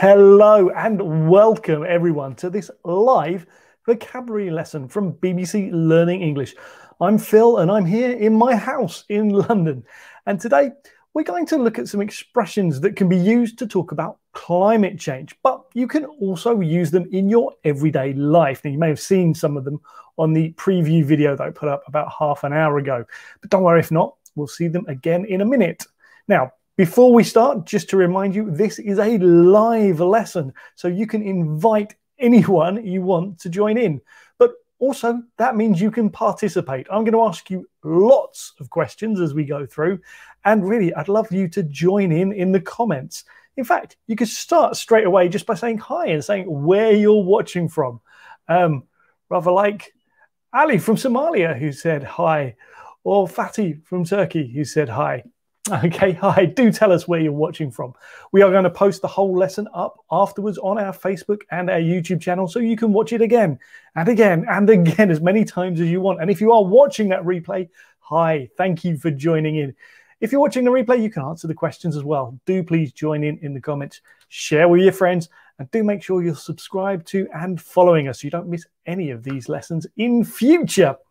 Hello and welcome everyone to this live vocabulary lesson from BBC Learning English. I'm Phil and I'm here in my house in London. And today we're going to look at some expressions that can be used to talk about climate change, but you can also use them in your everyday life. Now, you may have seen some of them on the preview video that I put up about half an hour ago, but don't worry if not, we'll see them again in a minute. Now, before we start, just to remind you, this is a live lesson, so you can invite anyone you want to join in. But also, that means you can participate. I'm going to ask you lots of questions as we go through, and really, I'd love you to join in in the comments. In fact, you could start straight away just by saying hi and saying where you're watching from. Um, rather like Ali from Somalia, who said hi, or Fatih from Turkey, who said hi. Okay, hi, do tell us where you're watching from. We are going to post the whole lesson up afterwards on our Facebook and our YouTube channel so you can watch it again and again and again as many times as you want. And if you are watching that replay, hi, thank you for joining in. If you're watching the replay, you can answer the questions as well. Do please join in in the comments, share with your friends, and do make sure you're subscribed to and following us so you don't miss any of these lessons in future.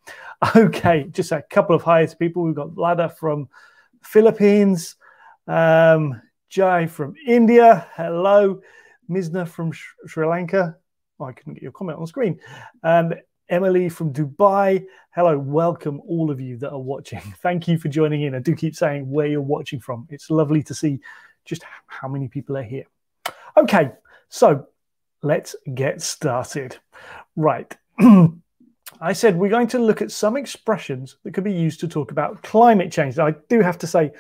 Okay, just a couple of highs people. We've got Lada from Philippines, um, Jai from India. Hello, Misna from Sh Sri Lanka. Oh, I couldn't get your comment on the screen. And Emily from Dubai. Hello, welcome all of you that are watching. Thank you for joining in. I do keep saying where you're watching from. It's lovely to see just how many people are here. Okay, so let's get started. Right. I said we're going to look at some expressions that can be used to talk about climate change. I do have to say,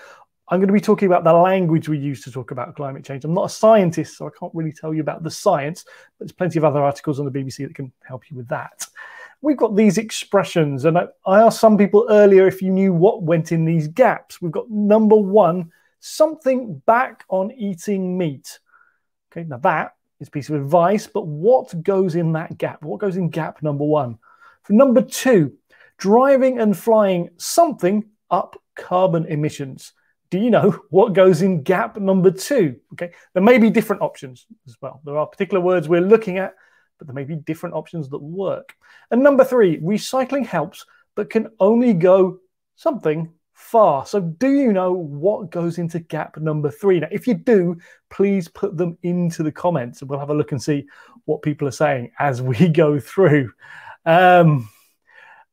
I'm going to be talking about the language we use to talk about climate change. I'm not a scientist, so I can't really tell you about the science, but there's plenty of other articles on the BBC that can help you with that. We've got these expressions, and I, I asked some people earlier if you knew what went in these gaps. We've got number one, something back on eating meat. Okay, now that is a piece of advice, but what goes in that gap? What goes in gap number one? Number two, driving and flying something up carbon emissions. Do you know what goes in gap number two? Okay, there may be different options as well. There are particular words we're looking at, but there may be different options that work. And number three, recycling helps, but can only go something far. So, do you know what goes into gap number three? Now, if you do, please put them into the comments and we'll have a look and see what people are saying as we go through. Um,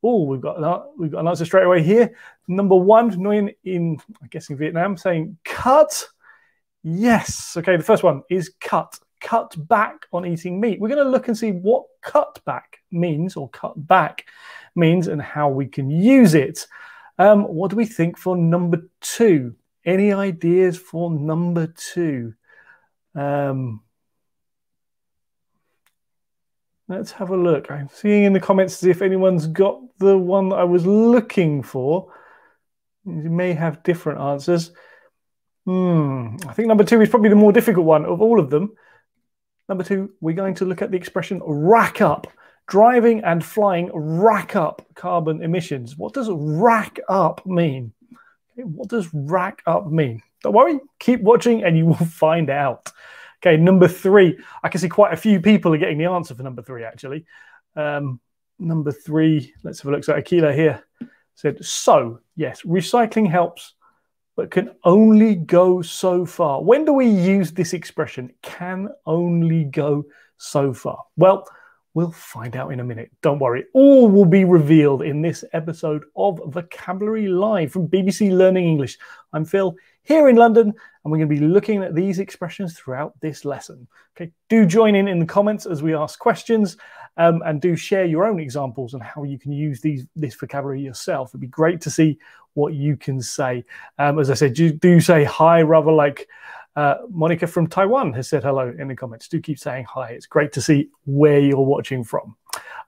oh, we've got that. We've got an answer straight away here. Number one, Nguyen in, I guess in Vietnam, saying cut. Yes. Okay, the first one is cut. Cut back on eating meat. We're going to look and see what cut back means or cut back means and how we can use it. Um, what do we think for number two? Any ideas for number two? Um, Let's have a look. I'm seeing in the comments if anyone's got the one that I was looking for. You may have different answers. Hmm. I think number two is probably the more difficult one of all of them. Number two, we're going to look at the expression rack up. Driving and flying rack up carbon emissions. What does rack up mean? What does rack up mean? Don't worry, keep watching and you will find out. Okay, number three. I can see quite a few people are getting the answer for number three, actually. Um, number three, let's have a look. So Akila here said, so, yes, recycling helps, but can only go so far. When do we use this expression, can only go so far? Well, we'll find out in a minute. Don't worry. All will be revealed in this episode of Vocabulary Live from BBC Learning English. I'm Phil here in London, and we're going to be looking at these expressions throughout this lesson. Okay, do join in in the comments as we ask questions, um, and do share your own examples and how you can use these this vocabulary yourself. It'd be great to see what you can say. Um, as I said, do, do say hi, rather like uh, Monica from Taiwan has said hello in the comments. Do keep saying hi. It's great to see where you're watching from.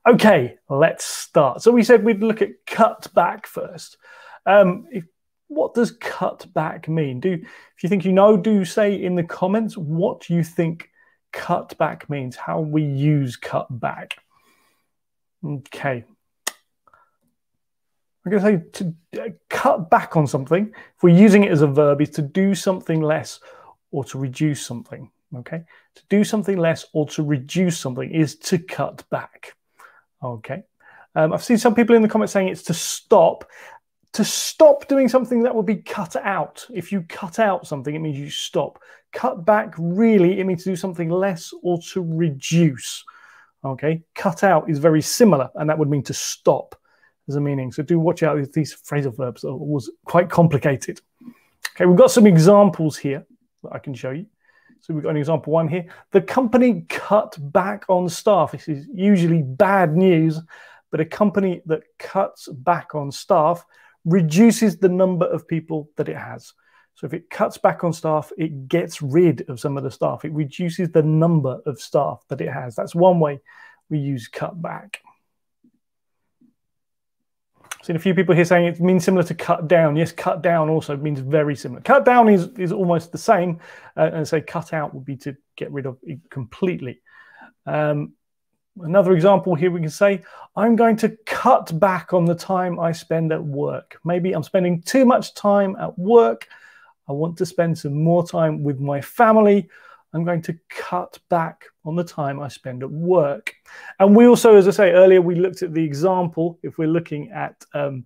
Okay, let's start. So we said we'd look at cut back first. Um, if what does cut back mean? Do if you think you know, do say in the comments what you think cut back means, how we use cut back. Okay. I'm going to say to uh, cut back on something, if we're using it as a verb, is to do something less or to reduce something. Okay, to do something less or to reduce something is to cut back. Okay, um, I've seen some people in the comments saying it's to stop. To stop doing something that would be cut out. If you cut out something, it means you stop. Cut back, really, it means to do something less or to reduce. Okay, cut out is very similar, and that would mean to stop as a meaning. So do watch out these phrasal verbs are always quite complicated. Okay, we've got some examples here that I can show you. So we've got an example one here. The company cut back on staff. This is usually bad news, but a company that cuts back on staff reduces the number of people that it has. So if it cuts back on staff, it gets rid of some of the staff. It reduces the number of staff that it has. That's one way we use cut back seen a few people here saying it means similar to cut down. Yes, cut down also means very similar. Cut down is, is almost the same, uh, and say cut out would be to get rid of it completely. Um, another example here we can say, I'm going to cut back on the time I spend at work. Maybe I'm spending too much time at work. I want to spend some more time with my family I'm going to cut back on the time I spend at work. And we also, as I say earlier, we looked at the example. If we're looking at um,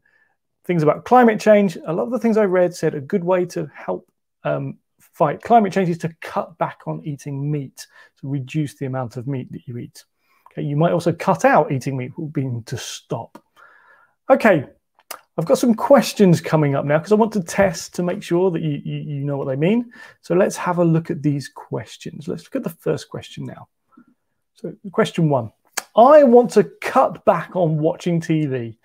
things about climate change, a lot of the things I read said a good way to help um, fight climate change is to cut back on eating meat, to reduce the amount of meat that you eat. Okay, you might also cut out eating meat, being to stop. Okay, I've got some questions coming up now because I want to test to make sure that you, you, you, know what they mean. So let's have a look at these questions. Let's look at the first question now. So question one, I want to cut back on watching TV.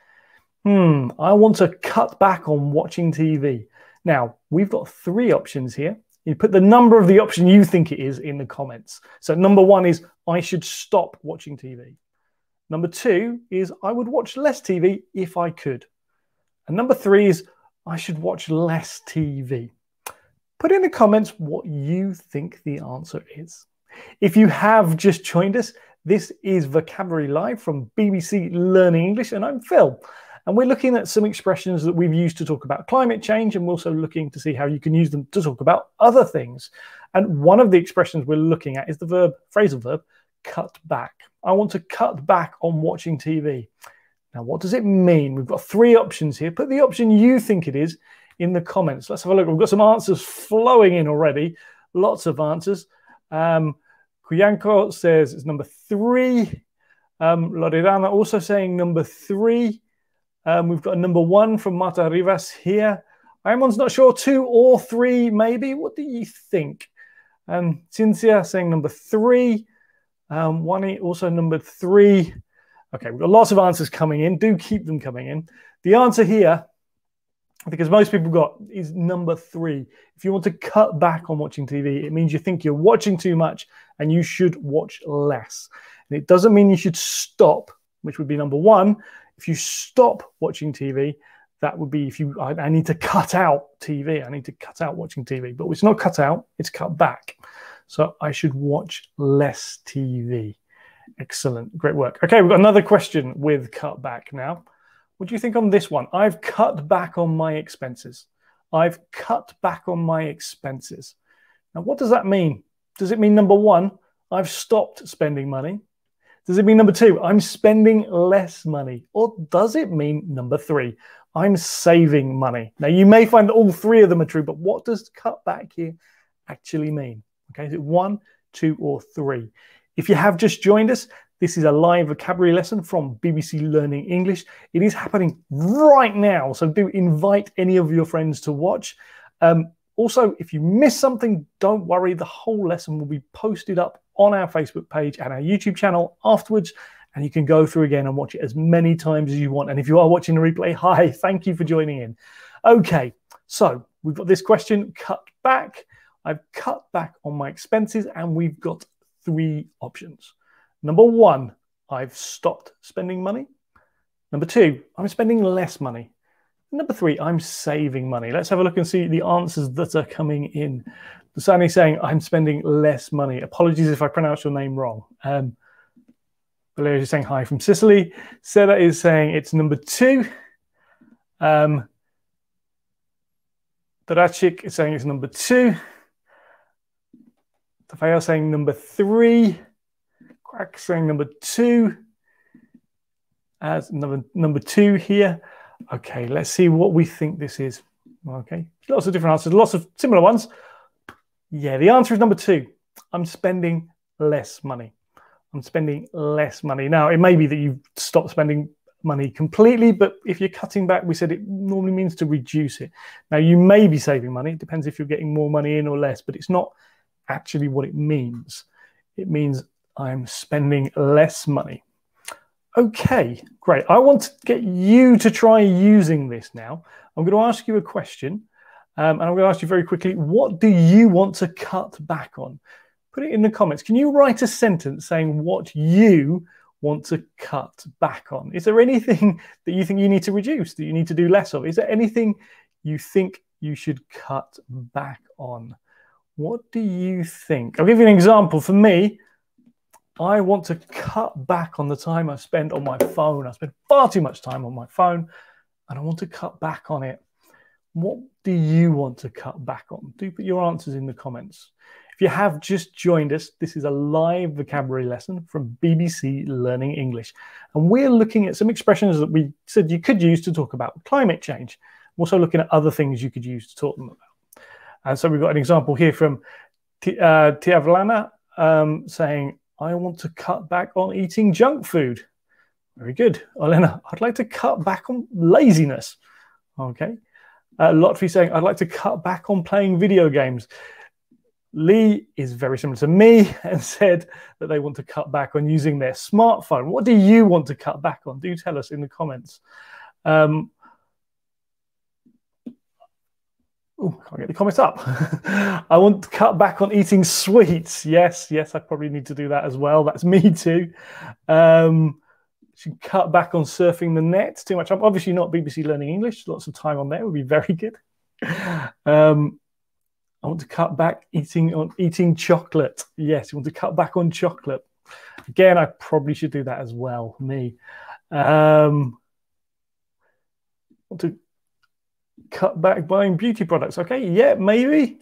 Hmm, I want to cut back on watching TV. Now, we've got three options here. You put the number of the option you think it is in the comments. So number one is I should stop watching TV. Number two is I would watch less TV if I could. And number three is I should watch less TV. Put in the comments what you think the answer is. If you have just joined us, this is Vocabulary Live from BBC Learning English, and I'm Phil. And we're looking at some expressions that we've used to talk about climate change, and we're also looking to see how you can use them to talk about other things. And one of the expressions we're looking at is the verb, phrasal verb, cut back. I want to cut back on watching TV. Now, what does it mean? We've got three options here. Put the option you think it is in the comments. Let's have a look. We've got some answers flowing in already. Lots of answers. Um, Kuyanko says it's number three. Um, Loredana also saying number three. Um, we've got a number one from Mata Rivas here. Ironman's not sure, two or three, maybe. What do you think? Um, Cynthia saying number three. Um, Wani also number three. Okay, we've got lots of answers coming in. Do keep them coming in. The answer here, because most people got, is number three. If you want to cut back on watching TV, it means you think you're watching too much and you should watch less. And it doesn't mean you should stop, which would be number one. If you stop watching TV, that would be if you, I, I need to cut out TV. I need to cut out watching TV, but it's not cut out, it's cut back. So I should watch less TV. Excellent. Great work. Okay, we've got another question with cutback now. What do you think on this one? I've cut back on my expenses. I've cut back on my expenses. Now, what does that mean? Does it mean number one, I've stopped spending money? Does it mean number two, I'm spending less money? Or does it mean number three, I'm saving money? Now, you may find that all three of them are true, but what does cut back here actually mean? Okay, is it one, two, or three? If you have just joined us, this is a live vocabulary lesson from BBC Learning English. It is happening right now, so do invite any of your friends to watch. Um, also, if you miss something, don't worry. The whole lesson will be posted up on our Facebook page and our YouTube channel afterwards, and you can go through again and watch it as many times as you want. And if you are watching the replay, hi, thank you for joining in. Okay, so we've got this question cut back. I've cut back on my expenses, and we've got three options. Number one, I've stopped spending money. Number two, I'm spending less money. Number three, I'm saving money. Let's have a look and see the answers that are coming in. Sunny saying, I'm spending less money. Apologies if I pronounce your name wrong. Um, Valeria is saying hi from Sicily. Seda is saying it's number two. Um, Darachik is saying it's number two. Tafeo saying number three. Quack saying number two. As number number two here. Okay, let's see what we think this is. Okay, lots of different answers, lots of similar ones. Yeah, the answer is number two. I'm spending less money. I'm spending less money. Now, it may be that you've stopped spending money completely, but if you're cutting back, we said it normally means to reduce it. Now, you may be saving money. It depends if you're getting more money in or less, but it's not actually what it means. It means I'm spending less money. Okay, great. I want to get you to try using this now. I'm going to ask you a question, um, and I'm going to ask you very quickly what do you want to cut back on? Put it in the comments. Can you write a sentence saying what you want to cut back on? Is there anything that you think you need to reduce, that you need to do less of? Is there anything you think you should cut back on? What do you think? I'll give you an example. For me, I want to cut back on the time I spend on my phone. I spend far too much time on my phone and I want to cut back on it. What do you want to cut back on? Do put your answers in the comments. If you have just joined us, this is a live vocabulary lesson from BBC Learning English. And we're looking at some expressions that we said you could use to talk about climate change. Also looking at other things you could use to talk them about. And so we've got an example here from uh, Tiavlana um, saying, I want to cut back on eating junk food. Very good. Elena, I'd like to cut back on laziness. Okay. Uh, Lotfi saying, I'd like to cut back on playing video games. Lee is very similar to me and said that they want to cut back on using their smartphone. What do you want to cut back on? Do tell us in the comments. Um, Oh, can't get the comments up. I want to cut back on eating sweets. Yes, yes, I probably need to do that as well. That's me too. Um, should cut back on surfing the net too much. I'm obviously not BBC Learning English. Lots of time on there would be very good. Um, I want to cut back eating on eating chocolate. Yes, you want to cut back on chocolate. Again, I probably should do that as well. Me. Um, want to cut back buying beauty products. Okay, yeah, maybe.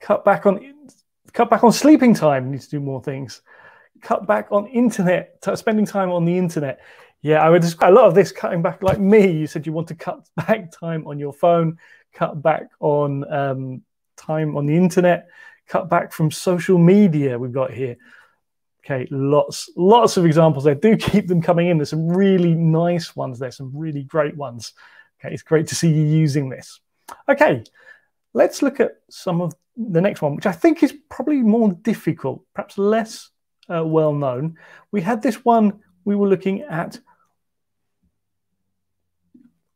Cut back on cut back on sleeping time. Need to do more things. Cut back on internet, spending time on the internet. Yeah, I would describe a lot of this cutting back like me. You said you want to cut back time on your phone, cut back on um, time on the internet, cut back from social media. We've got here. Okay, lots, lots of examples there. Do keep them coming in. There's some really nice ones there, some really great ones. Okay, it's great to see you using this. Okay, let's look at some of the next one, which I think is probably more difficult, perhaps less uh, well known. We had this one, we were looking at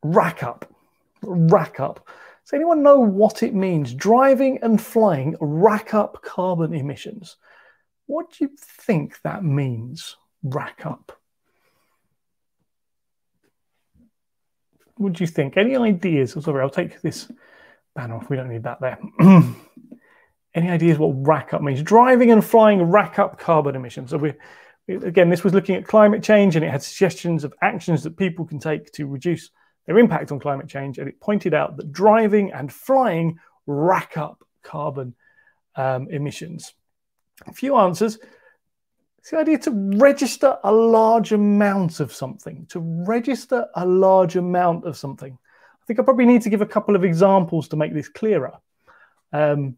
rack up. Rack up. Does anyone know what it means? Driving and flying rack up carbon emissions. What do you think that means, rack up? What do you think? Any ideas? Oh, sorry, I'll take this banner off. We don't need that there. Any ideas what rack up means? Driving and flying rack up carbon emissions. So we again, this was looking at climate change and it had suggestions of actions that people can take to reduce their impact on climate change. And it pointed out that driving and flying rack up carbon um, emissions. A few answers. It's the idea to register a large amount of something, to register a large amount of something. I think I probably need to give a couple of examples to make this clearer. Um,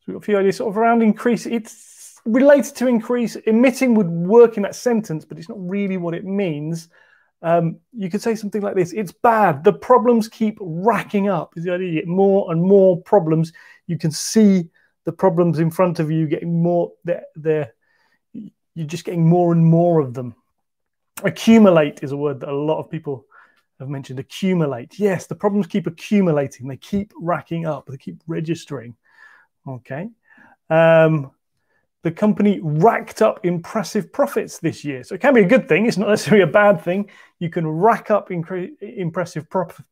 so we've got a few ideas sort of around increase. It's related to increase. Emitting would work in that sentence, but it's not really what it means. Um, you could say something like this It's bad. The problems keep racking up. Is the idea you get more and more problems. You can see the problems in front of you getting more they're, you're just getting more and more of them. Accumulate is a word that a lot of people have mentioned. Accumulate. Yes the problems keep accumulating. They keep racking up. They keep registering. Okay. Um, the company racked up impressive profits this year. So it can be a good thing. It's not necessarily a bad thing. You can rack up impressive profits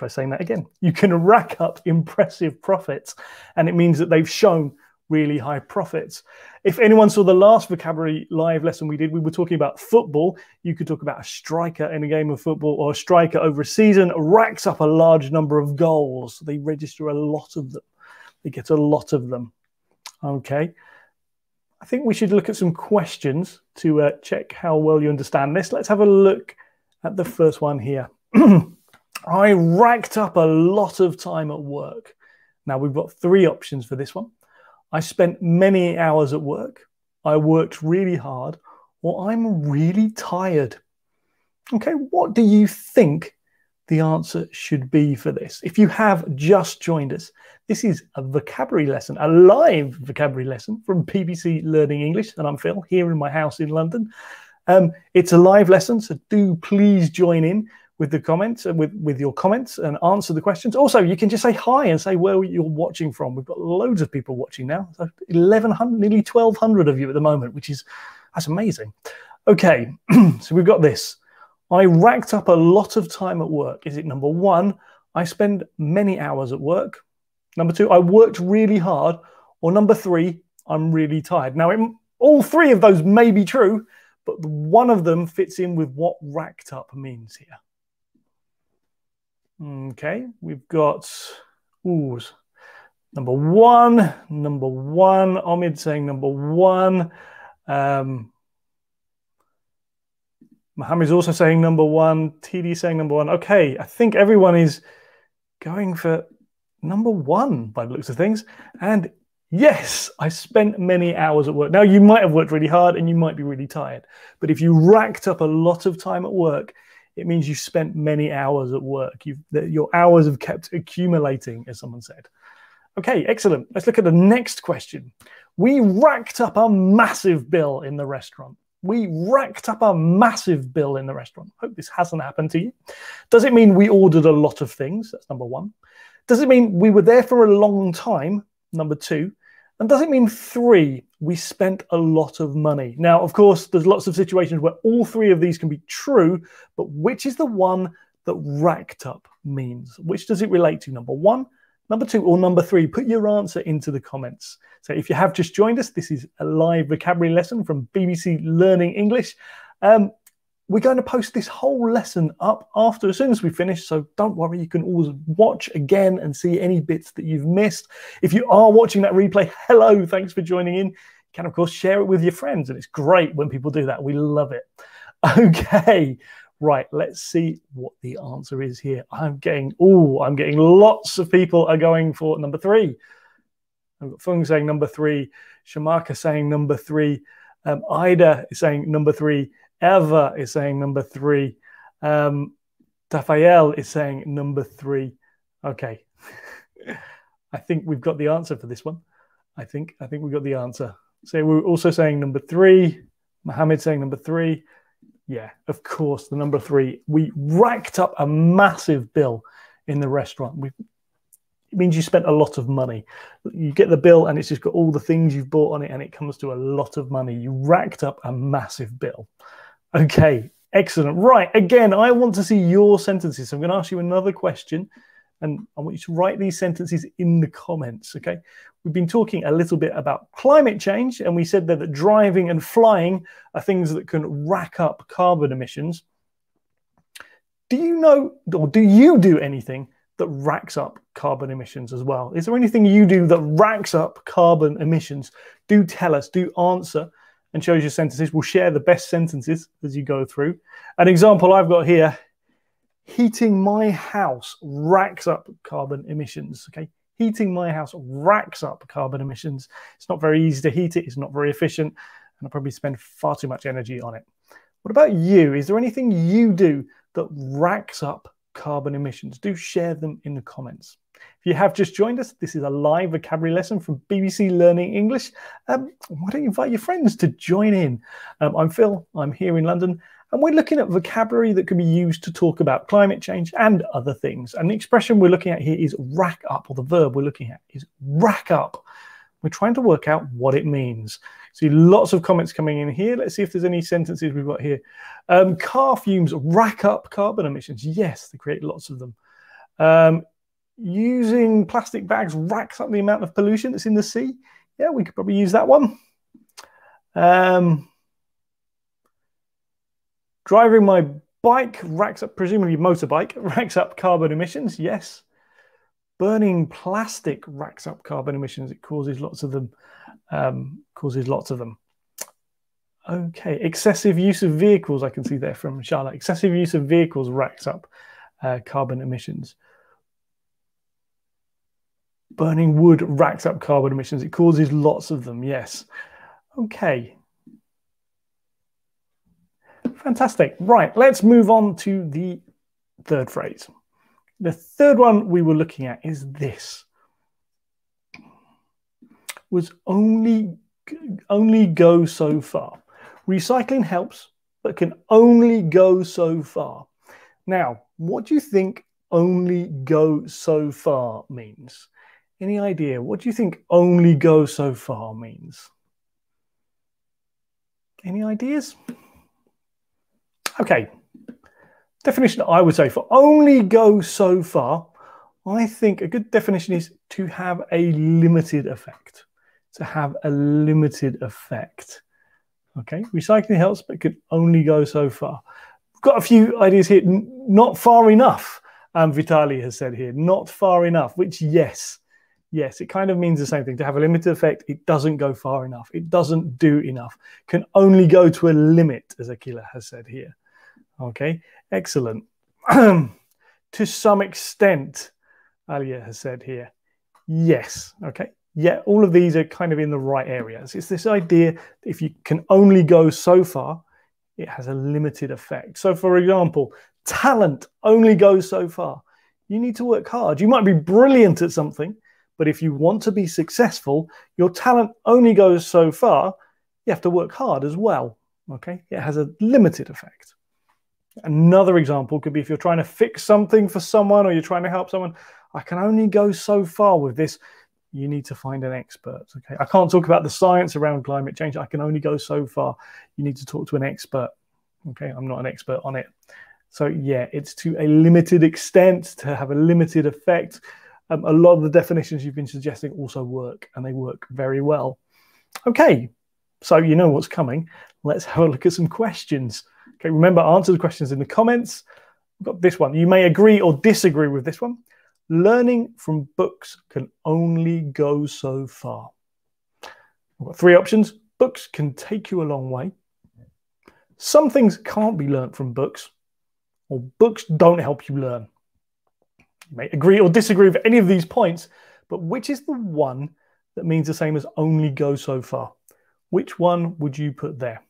try saying that again. You can rack up impressive profits, and it means that they've shown really high profits. If anyone saw the last vocabulary live lesson we did, we were talking about football. You could talk about a striker in a game of football or a striker over a season racks up a large number of goals. They register a lot of them. they get a lot of them. Okay. I think we should look at some questions to uh, check how well you understand this. Let's have a look at the first one here. I racked up a lot of time at work. Now we've got three options for this one. I spent many hours at work. I worked really hard, or I'm really tired. Okay, what do you think the answer should be for this? If you have just joined us, this is a vocabulary lesson, a live vocabulary lesson from BBC Learning English, and I'm Phil here in my house in London. Um, it's a live lesson, so do please join in with the comments and uh, with, with your comments and answer the questions. Also, you can just say hi and say where you're watching from. We've got loads of people watching now. So 1100, nearly 1200 of you at the moment, which is, that's amazing. Okay, so we've got this. I racked up a lot of time at work. Is it number one, I spend many hours at work? Number two, I worked really hard. Or number three, I'm really tired. Now, it, all three of those may be true, but one of them fits in with what racked up means here. Okay, we've got ooh, number one, number one. Omid saying number one. Um, is also saying number one. TD saying number one. Okay, I think everyone is going for number one by the looks of things. And yes, I spent many hours at work. Now, you might have worked really hard and you might be really tired. But if you racked up a lot of time at work, it means you've spent many hours at work. You've, your hours have kept accumulating, as someone said. Okay, excellent. Let's look at the next question. We racked up a massive bill in the restaurant. We racked up a massive bill in the restaurant. Hope this hasn't happened to you. Does it mean we ordered a lot of things? That's number one. Does it mean we were there for a long time? Number two. And does it mean three, we spent a lot of money? Now, of course, there's lots of situations where all three of these can be true, but which is the one that racked up means? Which does it relate to? Number one, number two, or number three? Put your answer into the comments. So if you have just joined us, this is a live vocabulary lesson from BBC Learning English. Um, we're going to post this whole lesson up after as soon as we finish. So don't worry, you can always watch again and see any bits that you've missed. If you are watching that replay, hello, thanks for joining in. You can, of course, share it with your friends. And it's great when people do that. We love it. Okay, right, let's see what the answer is here. I'm getting, oh, I'm getting lots of people are going for number three. I've got Fung saying number three, Shamaka saying number three, um, Ida is saying number three, Eva is saying number three. Um, Tafael is saying number three. Okay. I think we've got the answer for this one. I think I think we got the answer. So we're also saying number three. Mohammed saying number three. Yeah, of course, the number three. We racked up a massive bill in the restaurant. We it means you spent a lot of money. You get the bill and it's just got all the things you've bought on it, and it comes to a lot of money. You racked up a massive bill. Okay, excellent. Right, again, I want to see your sentences. So I'm going to ask you another question, and I want you to write these sentences in the comments. Okay, we've been talking a little bit about climate change, and we said that, that driving and flying are things that can rack up carbon emissions. Do you know, or do you do anything that racks up carbon emissions as well? Is there anything you do that racks up carbon emissions? Do tell us, do answer and shows your sentences. We'll share the best sentences as you go through. An example I've got here, heating my house racks up carbon emissions, okay? Heating my house racks up carbon emissions. It's not very easy to heat it. It's not very efficient. And I probably spend far too much energy on it. What about you? Is there anything you do that racks up carbon emissions? Do share them in the comments. If you have just joined us, this is a live vocabulary lesson from BBC Learning English. Um, why don't you invite your friends to join in? Um, I'm Phil, I'm here in London, and we're looking at vocabulary that can be used to talk about climate change and other things. And the expression we're looking at here is rack up, or the verb we're looking at is rack up. We're trying to work out what it means. See lots of comments coming in here. Let's see if there's any sentences we've got here. Um, car fumes rack up carbon emissions. Yes, they create lots of them. Um, using plastic bags racks up the amount of pollution that's in the sea. Yeah, we could probably use that one. Um, driving my bike racks up, presumably motorbike, racks up carbon emissions. Yes. Burning plastic racks up carbon emissions. It causes lots of them. Um, causes lots of them. Okay, excessive use of vehicles. I can see there from Charlotte. Excessive use of vehicles racks up uh, carbon emissions. Burning wood racks up carbon emissions. It causes lots of them. Yes. Okay. Fantastic. Right, let's move on to the third phrase. The third one we were looking at is this. Was only only go so far. Recycling helps, but can only go so far. Now, what do you think only go so far means? Any idea? What do you think only go so far means? Any ideas? Okay. Definition I would say for only go so far, I think a good definition is to have a limited effect. To have a limited effect. Okay, recycling helps, but can only go so far. Got a few ideas here. Not far enough, um, Vitali has said here. Not far enough, which, yes, yes, it kind of means the same thing. To have a limited effect, it doesn't go far enough. It doesn't do enough. Can only go to a limit, as Akila has said here. Okay, excellent. to some extent, Alia has said here. Yes. Okay. Yeah, all of these are kind of in the right areas. It's this idea if you can only go so far, it has a limited effect. So, for example, talent only goes so far. You need to work hard. You might be brilliant at something, but if you want to be successful, your talent only goes so far. You have to work hard as well. Okay, it has a limited effect. Another example could be if you're trying to fix something for someone or you're trying to help someone. I can only go so far with this. You need to find an expert. Okay, I can't talk about the science around climate change. I can only go so far. You need to talk to an expert. Okay, I'm not an expert on it. So yeah, it's to a limited extent to have a limited effect um, a lot of the definitions you've been suggesting also work and they work very well. Okay, so you know what's coming. Let's have a look at some questions. Okay, remember, answer the questions in the comments. We've got this one. You may agree or disagree with this one. Learning from books can only go so far. We've got three options. Books can take you a long way. Some things can't be learnt from books, or books don't help you learn. You may agree or disagree with any of these points, but which is the one that means the same as only go so far? Which one would you put there?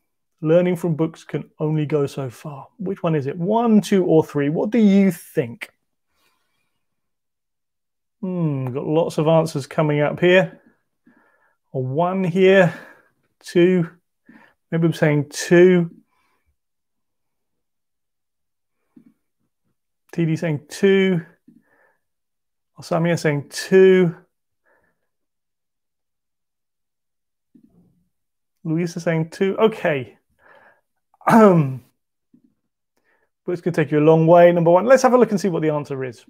Learning from books can only go so far. Which one is it? One, two, or three? What do you think? Hmm, got lots of answers coming up here. A one here, two. Maybe I'm saying two. TD saying two. Samia saying two. Louisa saying two. Okay. Um, but it's going to take you a long way. Number one. Let's have a look and see what the answer is.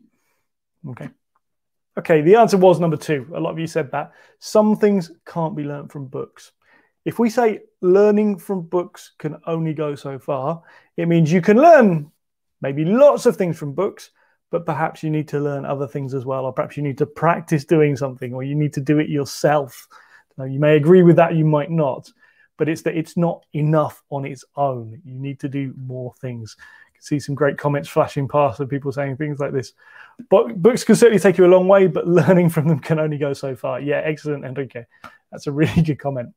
Okay. Okay, the answer was number two. A lot of you said that. Some things can't be learned from books. If we say learning from books can only go so far, it means you can learn maybe lots of things from books, but perhaps you need to learn other things as well, or perhaps you need to practice doing something, or you need to do it yourself. Now, you may agree with that, you might not, but it's that it's not enough on its own. You need to do more things. You can see some great comments flashing past of people saying things like this. But books can certainly take you a long way, but learning from them can only go so far. Yeah, excellent, Enrique. That's a really good comment.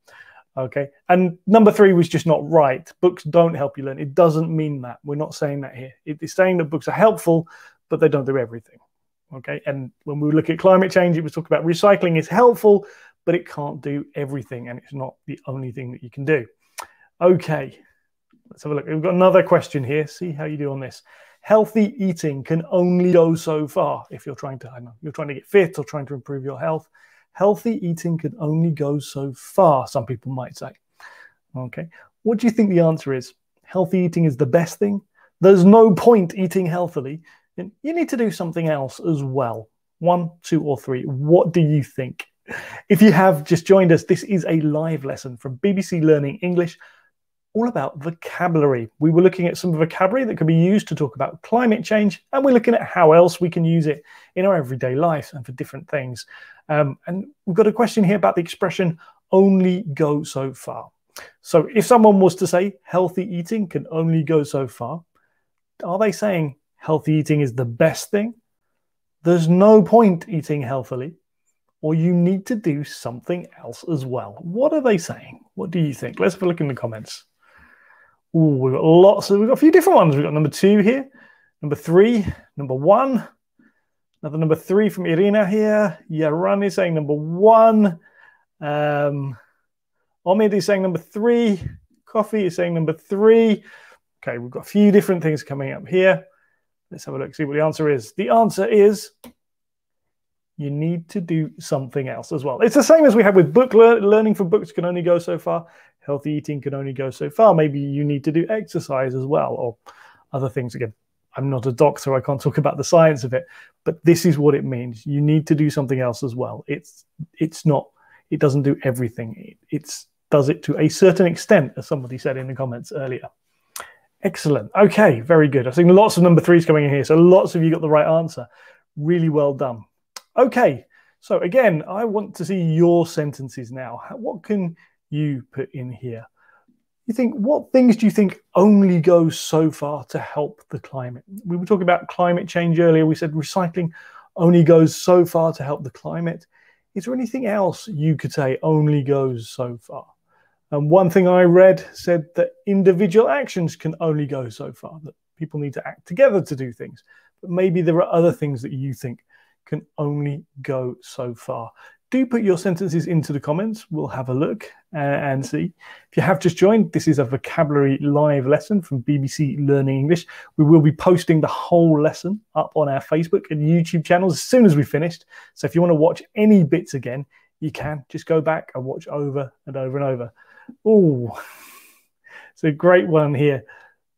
Okay. And number three was just not right. Books don't help you learn. It doesn't mean that. We're not saying that here. It is saying that books are helpful, but they don't do everything. Okay. And when we look at climate change, it was talking about recycling is helpful, but it can't do everything. And it's not the only thing that you can do. Okay. Let's have a look. We've got another question here. See how you do on this. Healthy eating can only go so far if you're trying to, I know, you're trying to get fit or trying to improve your health. Healthy eating can only go so far, some people might say. Okay. What do you think the answer is? Healthy eating is the best thing? There's no point eating healthily you need to do something else as well. One, two, or three. What do you think? If you have just joined us, this is a live lesson from BBC Learning English. all about vocabulary. We were looking at some vocabulary that could be used to talk about climate change, and we're looking at how else we can use it in our everyday life and for different things. Um, and we've got a question here about the expression only go so far. So if someone was to say healthy eating can only go so far, are they saying healthy eating is the best thing? There's no point eating healthily, or you need to do something else as well. What are they saying? What do you think? Let's have a look in the comments. Ooh, we've got lots of, we've got a few different ones. We've got number two here, number three, number one, another number three from Irina here. Yaran is saying number one. Um, Omid is saying number three. Coffee is saying number three. Okay, we've got a few different things coming up here. Let's have a look, see what the answer is. The answer is you need to do something else as well. It's the same as we have with book le learning from books can only go so far. Healthy eating can only go so far. Maybe you need to do exercise as well or other things. Again, I'm not a doctor. I can't talk about the science of it, but this is what it means. You need to do something else as well. It's it's not. It doesn't do everything. It, it's does it to a certain extent, as somebody said in the comments earlier. Excellent. Okay, very good. I've seen lots of number threes coming in here, so lots of you got the right answer. Really well done. Okay, so again, I want to see your sentences now. What can you put in here? You think, what things do you think only go so far to help the climate? We were talking about climate change earlier. We said recycling only goes so far to help the climate. Is there anything else you could say only goes so far? And one thing I read said that individual actions can only go so far, that people need to act together to do things. But maybe there are other things that you think can only go so far. Do put your sentences into the comments. We'll have a look uh, and see. If you have just joined, this is a vocabulary live lesson from BBC Learning English. We will be posting the whole lesson up on our Facebook and YouTube channels as soon as we finished. So if you want to watch any bits again, you can just go back and watch over and over and over. Oh, it's a great one here.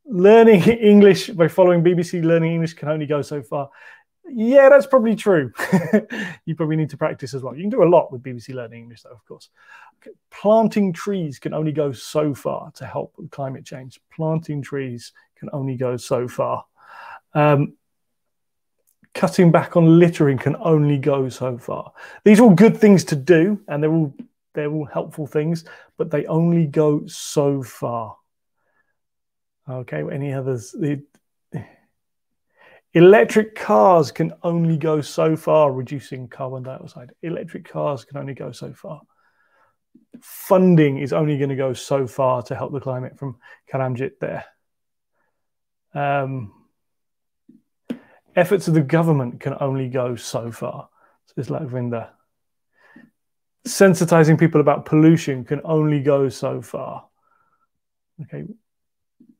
Learning English by following BBC Learning English can only go so far. Yeah, that's probably true. you probably need to practice as well. You can do a lot with BBC Learning English, though, of course. Okay. Planting trees can only go so far to help with climate change. Planting trees can only go so far. Um, cutting back on littering can only go so far. These are all good things to do, and they're all they're all helpful things, but they only go so far. Okay, any others? The, Electric cars can only go so far reducing carbon dioxide. Electric cars can only go so far. Funding is only going to go so far to help the climate from Kalamjit there. Um, efforts of the government can only go so far. Says Latvinder. Sensitizing people about pollution can only go so far. Okay,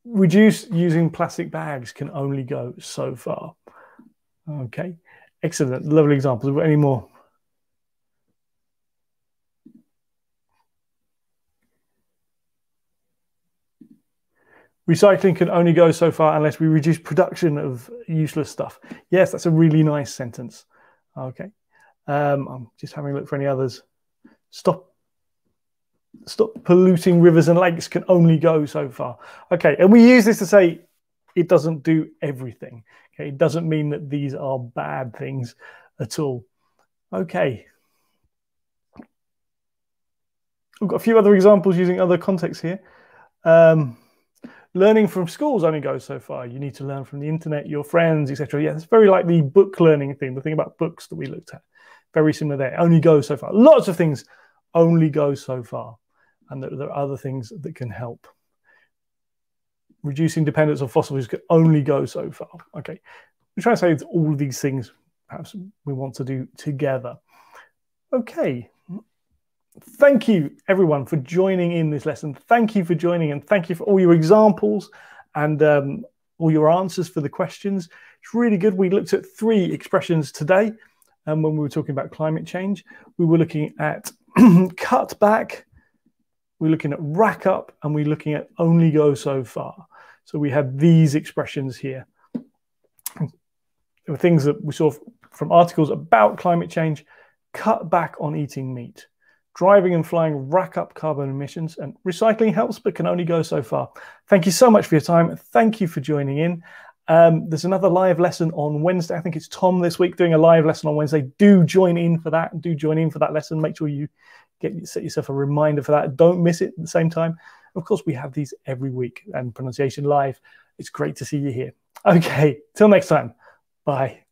reduce using plastic bags can only go so far. Okay, excellent, lovely examples. Have got any more? Recycling can only go so far unless we reduce production of useless stuff. Yes, that's a really nice sentence. Okay. Um, I'm just having a look for any others. Stop stop polluting rivers and lakes can only go so far. Okay, and we use this to say it doesn't do everything. Okay, it doesn't mean that these are bad things at all. Okay. We've got a few other examples using other contexts here. Um, learning from schools only goes so far. You need to learn from the internet, your friends, etc. Yeah, it's very like the book learning thing, the thing about books that we looked at. Very similar there. Only goes so far. Lots of things only go so far and there, there are other things that can help. Reducing dependence on fossil fuels can only go so far. Okay, we're trying to say it's all of these things perhaps we want to do together. Okay, thank you everyone for joining in this lesson. Thank you for joining and thank you for all your examples and um, all your answers for the questions. It's really good. We looked at three expressions today. And um, when we were talking about climate change, we were looking at cut back, we're looking at rack up and we're looking at only go so far. So we have these expressions here. There were things that we saw from articles about climate change, cut back on eating meat. Driving and flying rack up carbon emissions, and recycling helps but can only go so far. Thank you so much for your time. Thank you for joining in. Um, there's another live lesson on Wednesday. I think it's Tom this week doing a live lesson on Wednesday. Do join in for that. Do join in for that lesson. Make sure you get set yourself a reminder for that. Don't miss it at the same time. Of course, we have these every week and pronunciation live. It's great to see you here. Okay, till next time. Bye.